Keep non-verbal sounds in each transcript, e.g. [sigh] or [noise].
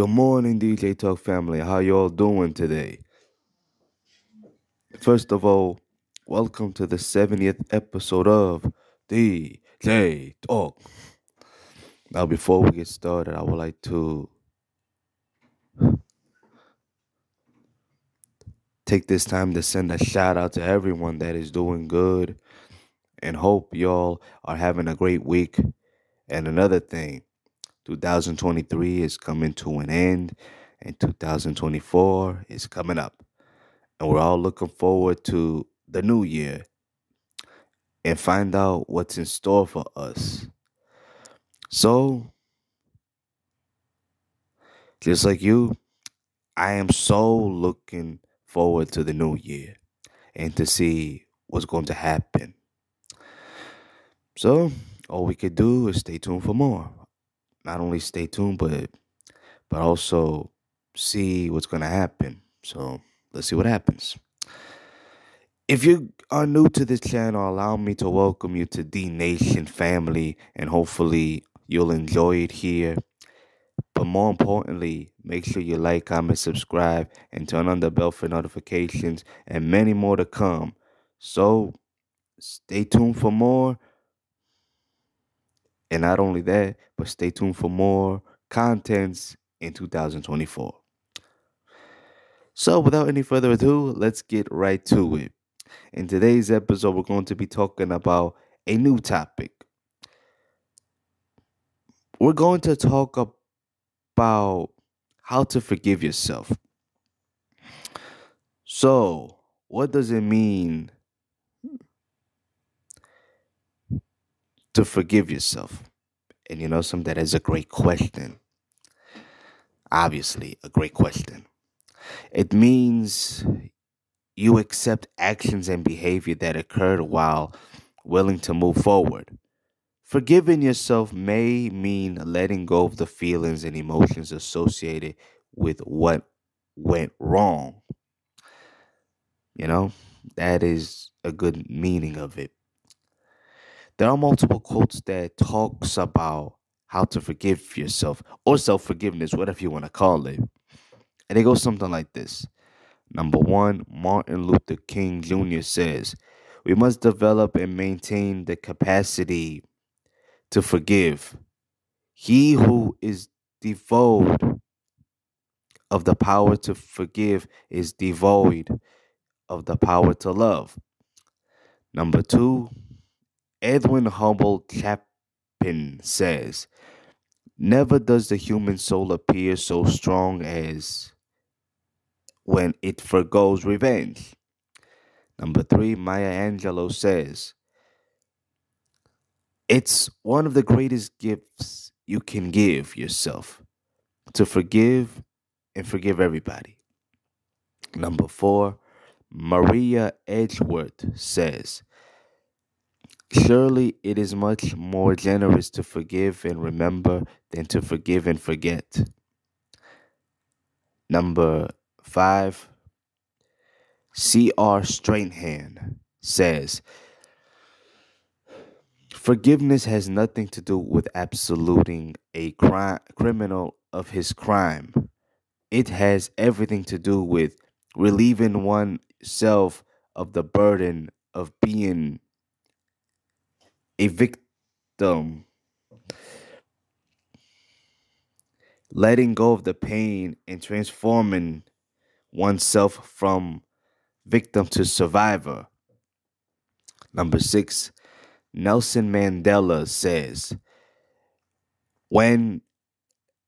Good morning, DJ Talk family. How y'all doing today? First of all, welcome to the 70th episode of DJ Talk. Now, before we get started, I would like to take this time to send a shout out to everyone that is doing good and hope y'all are having a great week. And another thing, 2023 is coming to an end and 2024 is coming up. And we're all looking forward to the new year and find out what's in store for us. So, just like you, I am so looking forward to the new year and to see what's going to happen. So, all we could do is stay tuned for more. Not only stay tuned, but but also see what's going to happen. So, let's see what happens. If you are new to this channel, allow me to welcome you to D Nation family, and hopefully you'll enjoy it here. But more importantly, make sure you like, comment, subscribe, and turn on the bell for notifications, and many more to come. So stay tuned for more. And not only that, but stay tuned for more contents in 2024. So, without any further ado, let's get right to it. In today's episode, we're going to be talking about a new topic. We're going to talk about how to forgive yourself. So, what does it mean to forgive yourself? And you know, some that is a great question. Obviously, a great question. It means you accept actions and behavior that occurred while willing to move forward. Forgiving yourself may mean letting go of the feelings and emotions associated with what went wrong. You know, that is a good meaning of it. There are multiple quotes that talks about how to forgive yourself or self-forgiveness, whatever you want to call it. And it goes something like this. Number one, Martin Luther King Jr. says, We must develop and maintain the capacity to forgive. He who is devoid of the power to forgive is devoid of the power to love. Number two, Edwin Hubbell Chapin says, Never does the human soul appear so strong as when it forgoes revenge. Number three, Maya Angelou says, It's one of the greatest gifts you can give yourself to forgive and forgive everybody. Number four, Maria Edgeworth says, Surely it is much more generous to forgive and remember than to forgive and forget. Number five, C.R. Strahan says, Forgiveness has nothing to do with absoluting a criminal of his crime. It has everything to do with relieving oneself of the burden of being a victim letting go of the pain and transforming oneself from victim to survivor. Number six, Nelson Mandela says, when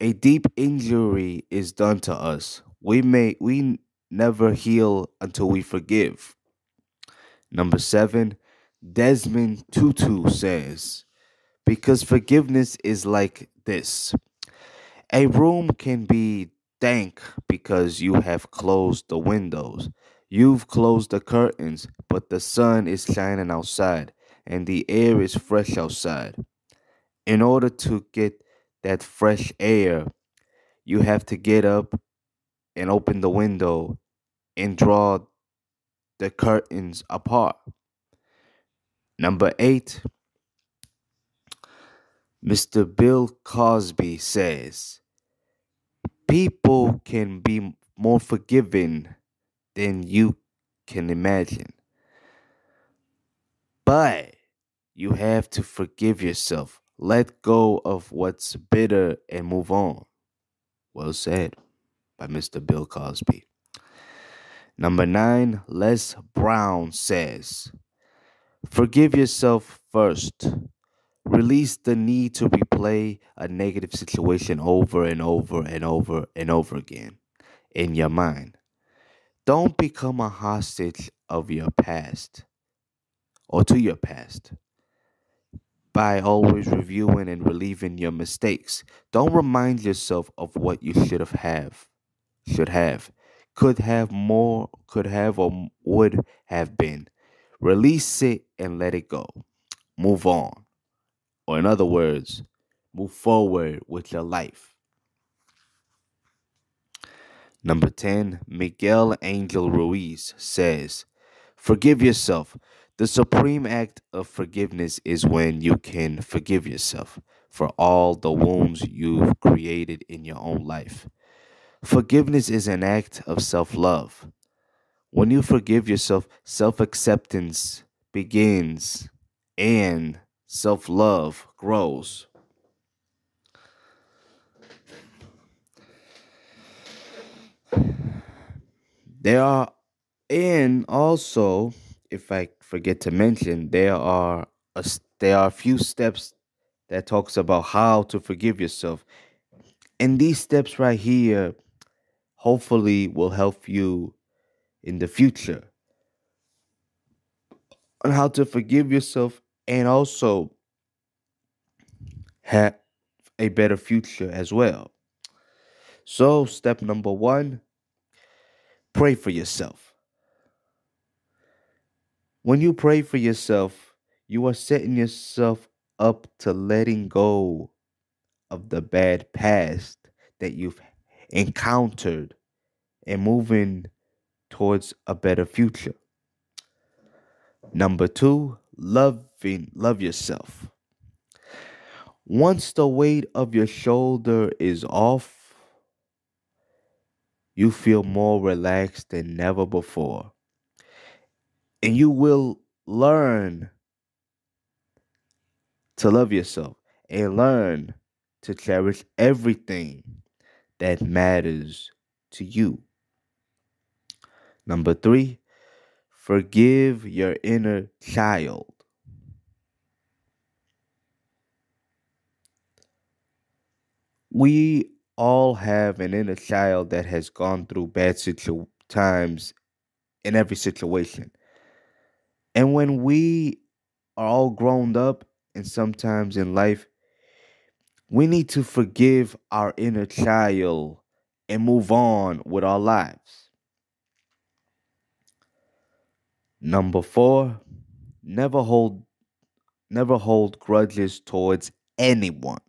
a deep injury is done to us, we may we never heal until we forgive. Number seven, Desmond Tutu says, because forgiveness is like this. A room can be dank because you have closed the windows. You've closed the curtains, but the sun is shining outside and the air is fresh outside. In order to get that fresh air, you have to get up and open the window and draw the curtains apart. Number eight, Mr. Bill Cosby says, people can be more forgiving than you can imagine. But you have to forgive yourself. Let go of what's bitter and move on. Well said by Mr. Bill Cosby. Number nine, Les Brown says, Forgive yourself first. Release the need to replay a negative situation over and over and over and over again in your mind. Don't become a hostage of your past or to your past by always reviewing and relieving your mistakes. Don't remind yourself of what you should have have, should have, could have more, could have or would have been. Release it and let it go. Move on. Or in other words, move forward with your life. Number 10, Miguel Angel Ruiz says, Forgive yourself. The supreme act of forgiveness is when you can forgive yourself for all the wounds you've created in your own life. Forgiveness is an act of self love. When you forgive yourself, self acceptance begins and self love grows. There are, and also, if I forget to mention, there are a, there are a few steps that talks about how to forgive yourself, and these steps right here, hopefully, will help you in the future on how to forgive yourself and also have a better future as well. So, step number one pray for yourself. When you pray for yourself, you are setting yourself up to letting go of the bad past that you've encountered and moving towards a better future. Number two, loving love yourself. Once the weight of your shoulder is off, you feel more relaxed than never before. And you will learn to love yourself and learn to cherish everything that matters to you. Number three, forgive your inner child. We all have an inner child that has gone through bad situ- times in every situation. And when we are all grown up and sometimes in life, we need to forgive our inner child and move on with our lives. Number four, never hold never hold grudges towards anyone.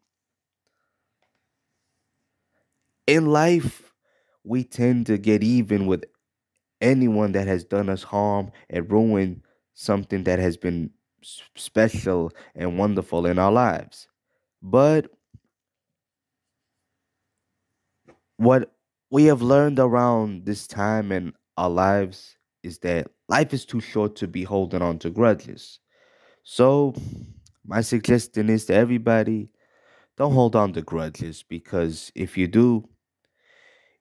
In life, we tend to get even with anyone that has done us harm and ruined something that has been special and wonderful in our lives. But what we have learned around this time in our lives is that life is too short to be holding on to grudges. So, my suggestion is to everybody don't hold on to grudges because if you do,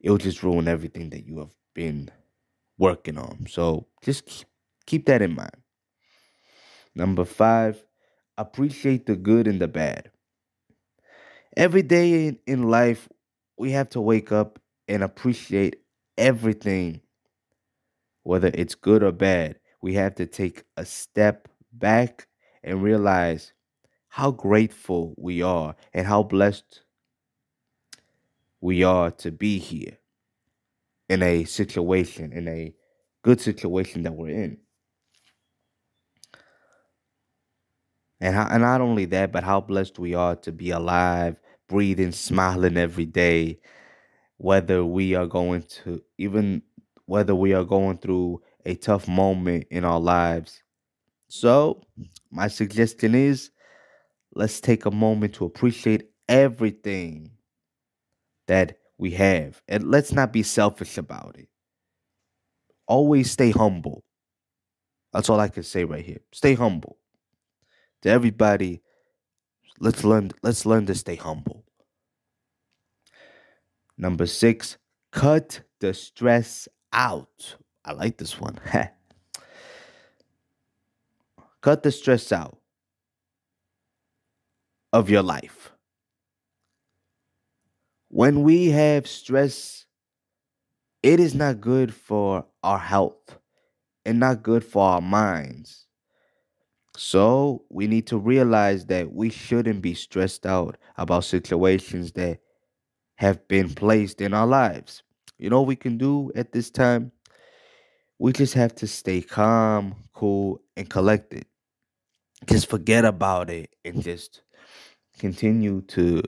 it'll just ruin everything that you have been working on. So, just keep that in mind. Number five, appreciate the good and the bad. Every day in, in life, we have to wake up and appreciate everything whether it's good or bad, we have to take a step back and realize how grateful we are and how blessed we are to be here in a situation, in a good situation that we're in. And, how, and not only that, but how blessed we are to be alive, breathing, smiling every day, whether we are going to, even whether we are going through a tough moment in our lives. So, my suggestion is let's take a moment to appreciate everything that we have. And let's not be selfish about it. Always stay humble. That's all I can say right here. Stay humble. To everybody, let's learn let's learn to stay humble. Number 6, cut the stress out. I like this one. [laughs] cut the stress out of your life. When we have stress, it is not good for our health and not good for our minds. So we need to realize that we shouldn't be stressed out about situations that have been placed in our lives. You know what we can do at this time? We just have to stay calm, cool, and collected. Just forget about it and just continue to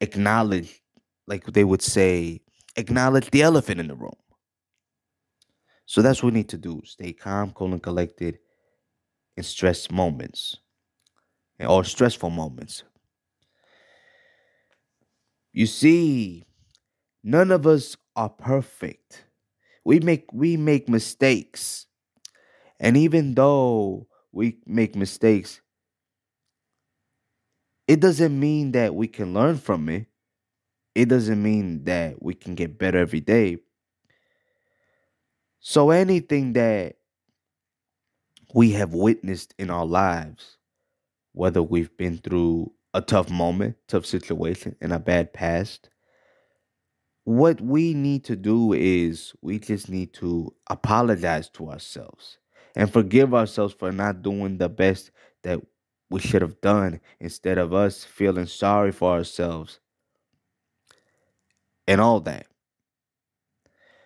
acknowledge, like they would say, acknowledge the elephant in the room. So that's what we need to do. Stay calm, cool, and collected in stress moments or stressful moments. You see, none of us are perfect. We make we make mistakes. And even though we make mistakes, it doesn't mean that we can learn from it. It doesn't mean that we can get better every day. So anything that we have witnessed in our lives, whether we've been through a tough moment, tough situation, and a bad past, what we need to do is we just need to apologize to ourselves and forgive ourselves for not doing the best that we should have done instead of us feeling sorry for ourselves and all that.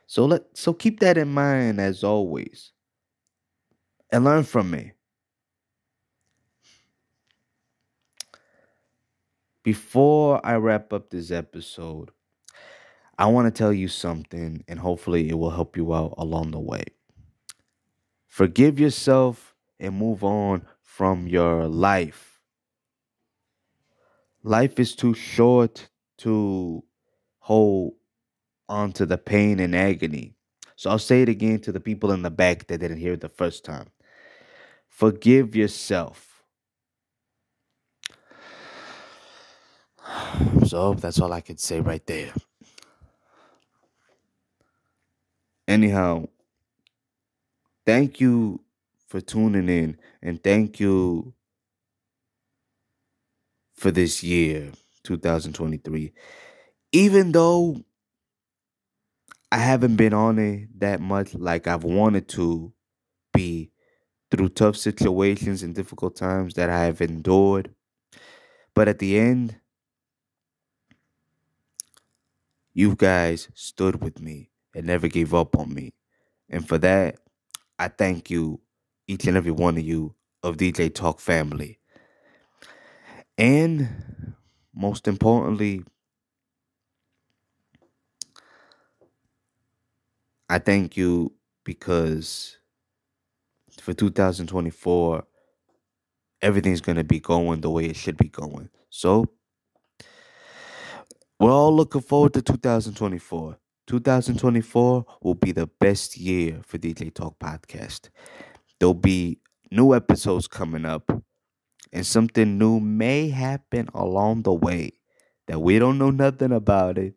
So let so keep that in mind as always. And learn from me. Before I wrap up this episode, I want to tell you something and hopefully it will help you out along the way. Forgive yourself and move on from your life. Life is too short to hold on to the pain and agony. So I'll say it again to the people in the back that didn't hear it the first time. Forgive yourself. [sighs] So that's all I can say right there. Anyhow, thank you for tuning in and thank you for this year, 2023. Even though I haven't been on it that much like I've wanted to be through tough situations and difficult times that I have endured. But at the end, you guys stood with me and never gave up on me. And for that, I thank you each and every one of you of DJ Talk family. And most importantly, I thank you because for 2024, everything's going to be going the way it should be going. So, we're all looking forward to 2024. 2024 will be the best year for DJ Talk Podcast. There'll be new episodes coming up, and something new may happen along the way that we don't know nothing about it.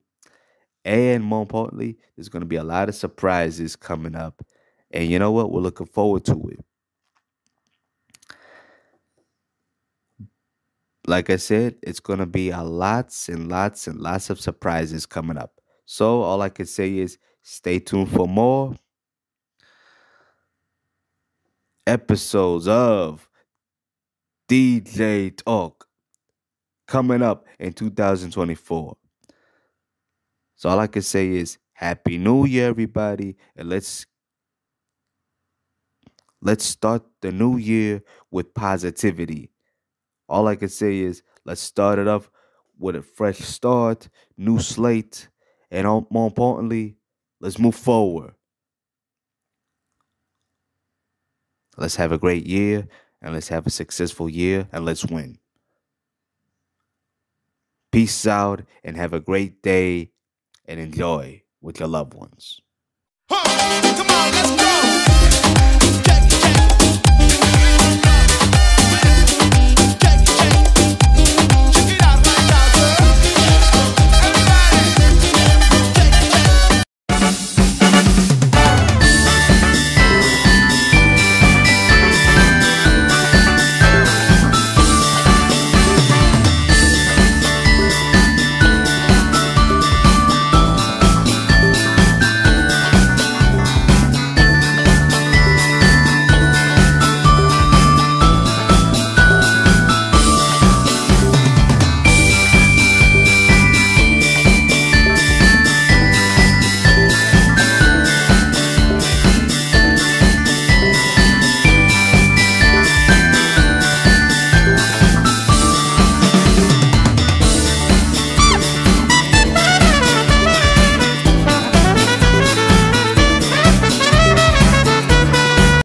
And more importantly, there's going to be a lot of surprises coming up. And you know what? We're looking forward to it. Like I said, it's going to be a lots and lots and lots of surprises coming up. So all I can say is stay tuned for more episodes of DJ Talk coming up in 2024. So all I can say is Happy New Year, everybody, and let's let's start the new year with positivity. All I can say is let's start it off with a fresh start, new slate, and um, more importantly, let's move forward. Let's have a great year and let's have a successful year and let's win. Peace out and have a great day and enjoy with your loved ones.